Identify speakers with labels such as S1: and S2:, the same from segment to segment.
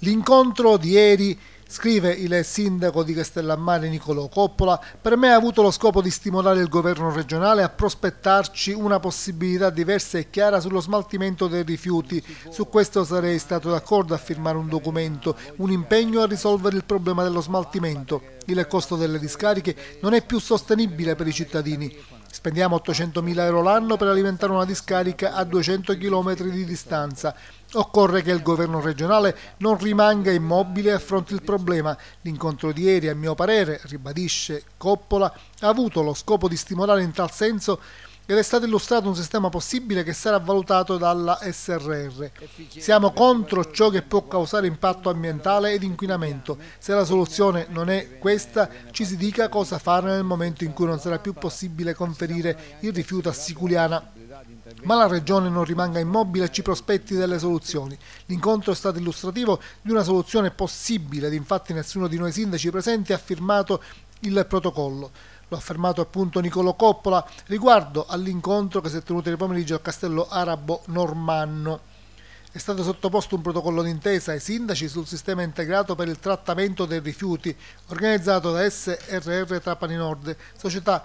S1: L'incontro di ieri Scrive il sindaco di Castellammare Nicolò Coppola, per me ha avuto lo scopo di stimolare il governo regionale a prospettarci una possibilità diversa e chiara sullo smaltimento dei rifiuti. Su questo sarei stato d'accordo a firmare un documento, un impegno a risolvere il problema dello smaltimento. Il costo delle discariche non è più sostenibile per i cittadini. Spendiamo 800.000 euro l'anno per alimentare una discarica a 200 km di distanza. Occorre che il governo regionale non rimanga immobile e affronti il problema. L'incontro di ieri, a mio parere, ribadisce Coppola, ha avuto lo scopo di stimolare in tal senso ed è stato illustrato un sistema possibile che sarà valutato dalla SRR. Siamo contro ciò che può causare impatto ambientale ed inquinamento. Se la soluzione non è questa, ci si dica cosa fare nel momento in cui non sarà più possibile conferire il rifiuto a Siculiana ma la Regione non rimanga immobile e ci prospetti delle soluzioni. L'incontro è stato illustrativo di una soluzione possibile ed infatti nessuno di noi sindaci presenti ha firmato il protocollo. Lo ha affermato appunto Nicolo Coppola riguardo all'incontro che si è tenuto ieri pomeriggio al castello arabo normanno. È stato sottoposto un protocollo d'intesa ai sindaci sul sistema integrato per il trattamento dei rifiuti organizzato da SRR Trapani Nord, società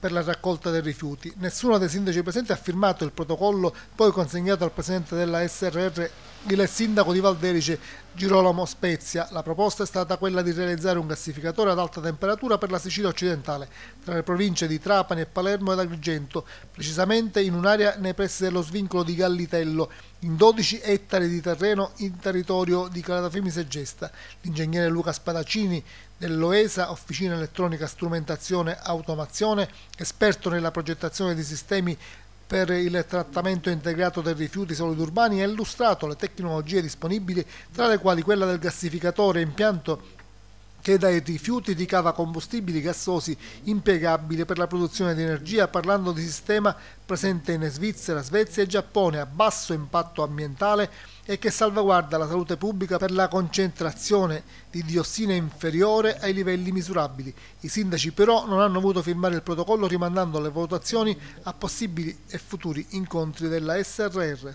S1: per la raccolta dei rifiuti. Nessuno dei sindaci presenti ha firmato il protocollo poi consegnato al presidente della SRR, il sindaco di Valderice Girolamo Spezia. La proposta è stata quella di realizzare un gassificatore ad alta temperatura per la Sicilia occidentale, tra le province di Trapani e Palermo ed Agrigento, precisamente in un'area nei pressi dello svincolo di Gallitello, in 12 ettari di terreno in territorio di Calatafimisi e Gesta. L'ingegnere Luca Spadacini dell'OESA, Officina Elettronica Strumentazione Automazione, esperto nella progettazione di sistemi per il trattamento integrato dei rifiuti solidi urbani, ha illustrato le tecnologie disponibili, tra le quali quella del gassificatore, impianto che dai rifiuti ricava combustibili gassosi impiegabili per la produzione di energia, parlando di sistema presente in Svizzera, Svezia e Giappone a basso impatto ambientale e che salvaguarda la salute pubblica per la concentrazione di diossina inferiore ai livelli misurabili. I sindaci però non hanno voluto firmare il protocollo rimandando le votazioni a possibili e futuri incontri della SRR.